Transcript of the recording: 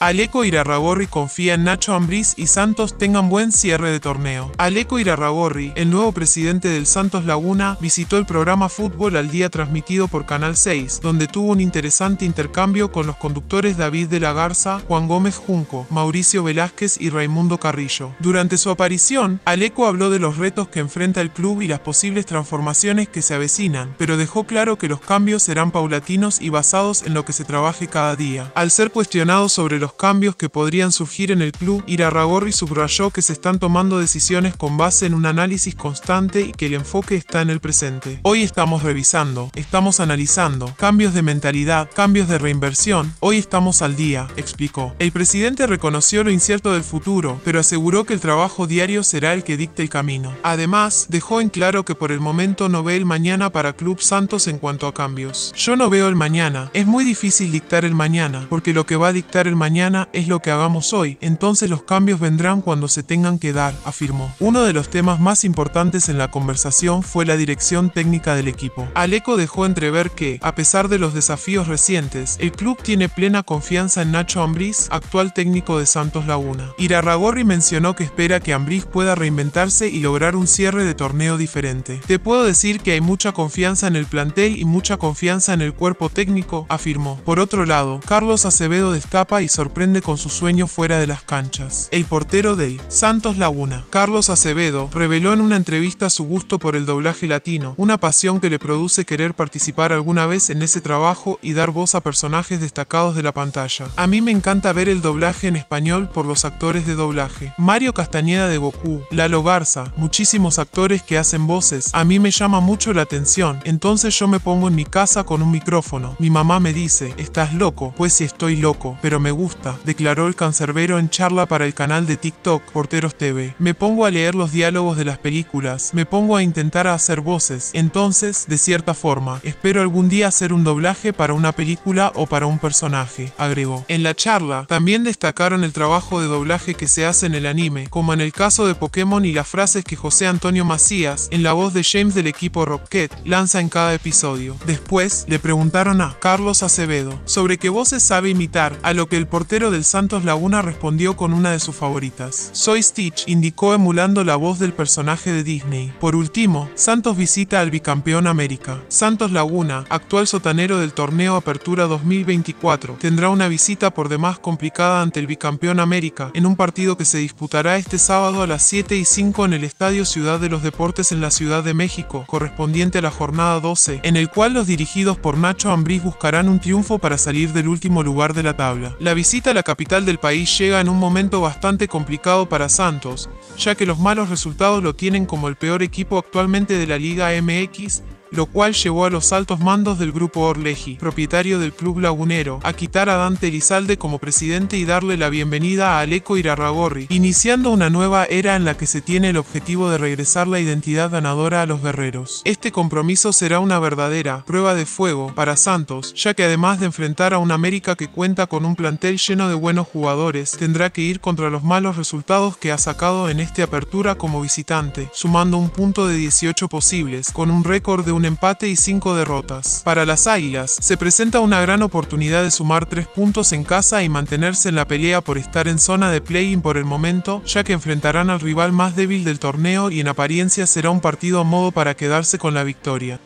Aleco Irarragorri confía en Nacho Ambriz y Santos tengan buen cierre de torneo. Aleco Irarragorri, el nuevo presidente del Santos Laguna, visitó el programa Fútbol al Día transmitido por Canal 6, donde tuvo un interesante intercambio con los conductores David de la Garza, Juan Gómez Junco, Mauricio Velázquez y Raimundo Carrillo. Durante su aparición, Aleco habló de los retos que enfrenta el club y las posibles transformaciones que se avecinan, pero dejó claro que los cambios serán paulatinos y basados en lo que se trabaje cada día. Al ser cuestionado sobre los cambios que podrían surgir en el club, Irarragorri subrayó que se están tomando decisiones con base en un análisis constante y que el enfoque está en el presente. Hoy estamos revisando, estamos analizando, cambios de mentalidad, cambios de reinversión, hoy estamos al día, explicó. El presidente reconoció lo incierto del futuro, pero aseguró que el trabajo diario será el que dicte el camino. Además, dejó en claro que por el momento no ve el mañana para Club Santos en cuanto a cambios. Yo no veo el mañana, es muy difícil dictar el mañana, porque lo que va a dictar el mañana es lo que hagamos hoy, entonces los cambios vendrán cuando se tengan que dar, afirmó. Uno de los temas más importantes en la conversación fue la dirección técnica del equipo. Aleco dejó entrever que, a pesar de los desafíos recientes, el club tiene plena confianza en Nacho Ambriz, actual técnico de Santos Laguna. Irarragorri mencionó que espera que Ambriz pueda reinventarse y lograr un cierre de torneo diferente. Te puedo decir que hay mucha confianza en el plantel y mucha confianza en el cuerpo técnico, afirmó. Por otro lado, Carlos Acevedo destapa y sorprende sorprende con su sueño fuera de las canchas. El portero de Santos Laguna, Carlos Acevedo, reveló en una entrevista su gusto por el doblaje latino, una pasión que le produce querer participar alguna vez en ese trabajo y dar voz a personajes destacados de la pantalla. A mí me encanta ver el doblaje en español por los actores de doblaje. Mario Castañeda de Goku, Lalo Garza, muchísimos actores que hacen voces. A mí me llama mucho la atención, entonces yo me pongo en mi casa con un micrófono. Mi mamá me dice, estás loco, pues si estoy loco, pero me gusta declaró el cancerbero en charla para el canal de TikTok Porteros TV. Me pongo a leer los diálogos de las películas, me pongo a intentar hacer voces, entonces, de cierta forma, espero algún día hacer un doblaje para una película o para un personaje, agregó. En la charla, también destacaron el trabajo de doblaje que se hace en el anime, como en el caso de Pokémon y las frases que José Antonio Macías, en la voz de James del equipo Rocket, lanza en cada episodio. Después, le preguntaron a Carlos Acevedo sobre qué voces sabe imitar, a lo que el portero del Santos Laguna respondió con una de sus favoritas. Soy Stitch, indicó emulando la voz del personaje de Disney. Por último, Santos visita al bicampeón América. Santos Laguna, actual sotanero del torneo Apertura 2024, tendrá una visita por demás complicada ante el bicampeón América en un partido que se disputará este sábado a las 7 y 5 en el Estadio Ciudad de los Deportes en la Ciudad de México, correspondiente a la jornada 12, en el cual los dirigidos por Nacho Ambriz buscarán un triunfo para salir del último lugar de la tabla. La visita la capital del país llega en un momento bastante complicado para Santos, ya que los malos resultados lo tienen como el peor equipo actualmente de la Liga MX lo cual llevó a los altos mandos del grupo Orleji, propietario del club lagunero, a quitar a Dante Elizalde como presidente y darle la bienvenida a Aleco Irarragorri, iniciando una nueva era en la que se tiene el objetivo de regresar la identidad ganadora a los guerreros. Este compromiso será una verdadera prueba de fuego para Santos, ya que además de enfrentar a un América que cuenta con un plantel lleno de buenos jugadores, tendrá que ir contra los malos resultados que ha sacado en esta apertura como visitante, sumando un punto de 18 posibles, con un récord de un empate y cinco derrotas. Para las Águilas, se presenta una gran oportunidad de sumar tres puntos en casa y mantenerse en la pelea por estar en zona de play-in por el momento, ya que enfrentarán al rival más débil del torneo y en apariencia será un partido a modo para quedarse con la victoria.